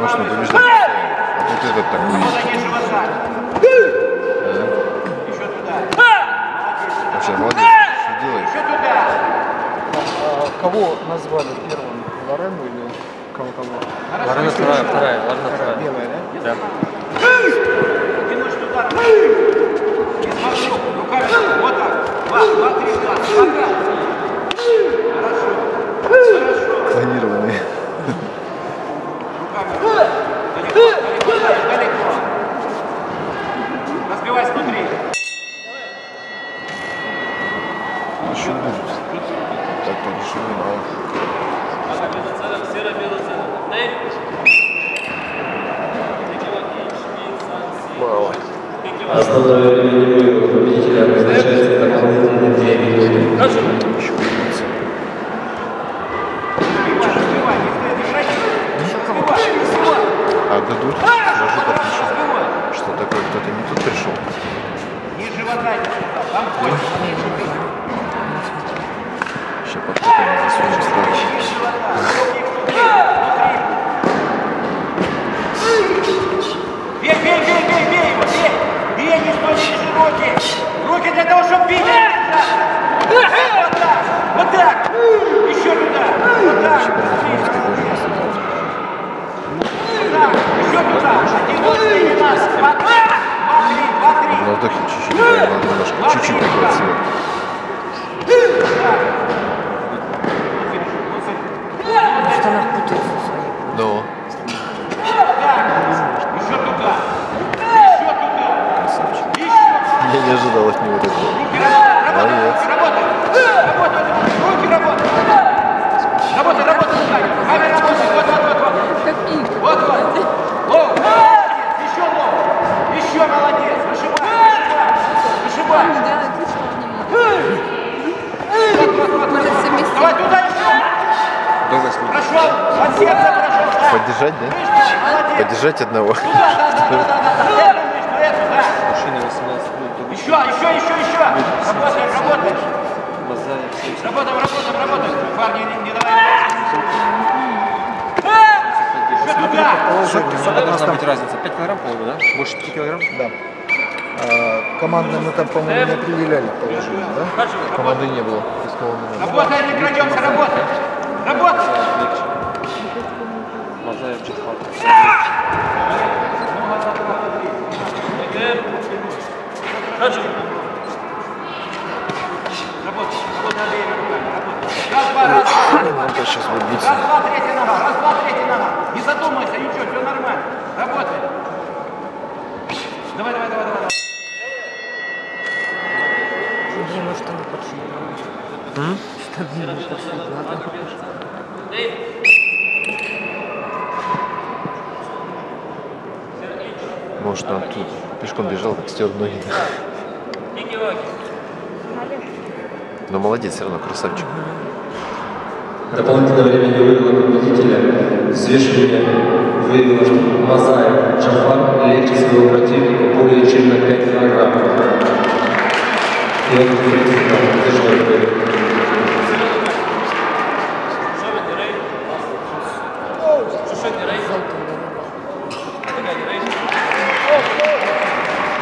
А потому что он побеждает. А тут этот такой. Живота. Да. Еще туда. Вообще, молодец. Что делаешь? Еще туда. А кого назвали первым? Лорену или кого-кого? Лорена вторая, вторая, Лорена вторая. Белая, да? Да. Тянуть туда. И смотрю. Руками. Вот так. Два, два, три, два. Пока. Хорошо. Хорошо. Планированные. Руками. Далеко, далеко, далеко. Разбивайся внутри. Еще будет. Так, то решили мало. Мало. Основное время боевого победителя назначается дополнительные 2 минуты. Не. А дадут? Сразу подпишу. Что такое? Кто-то не тут пришел? Не. Сейчас подкопаем засунем сразу. Ниже живота. Руки внутри. Бей, бей, бей, бей, бей его, бей! Бей, не стой, не держи руки! Руки для того, чтобы бить! Вот так! Вот так! Еще туда! Вот так! Вообще прям смотрите, какой ужас. Вот так! Еще туда! Один, два, три, не надо! Два, три! Два, три! Два, три! На надо немножко, чуть-чуть цвет. В штанах путаются свои. Но, Еще туда! Еще туда! красавчик. Еще! Я не ожидал от него такого. Руки работают! Молодец. Работают! Работают! Руки работают! Работай, работай, Поддержать, да? Поддержать одного. Мужчина 18 минут. Еще, еще, еще, еще! Работаем, работаем! Работаем, работаем, работаем! Парни, не, не давай! Еще туда! Какая должна быть разница? 5 килограмм, по-моему, да? Больше 5 килограмм? Да. А, командные мы там, по-моему, не определяли положение, да? Команды не было. Рискованно не было. Работаем, не крадемся, работаем! Работаем! Базаря, Чехат. Работаем, работаем обеими руками, работаем. Раз, два, раз, два. Сейчас будет биться. Раз, два, третья нога, раз, два, третья нога. Не задумайся, ничего, все нормально. Работаем. Давай, давай, давай, давай. давай. Ему штаны подшили. Штаны ему подшили. Надо. Может, он тут пешком бежал, так стер ноги. Но молодец, все равно красавчик. Дополнительное время боевого победителя взвешивание выявило Мазаев Джафар легче своего противника более чем на 5 килограмм. И он держит бой.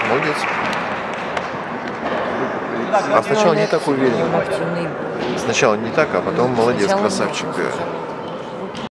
Молодец. А сначала не так уверен. Он активный был. Сначала не так, а потом молодец, красавчик.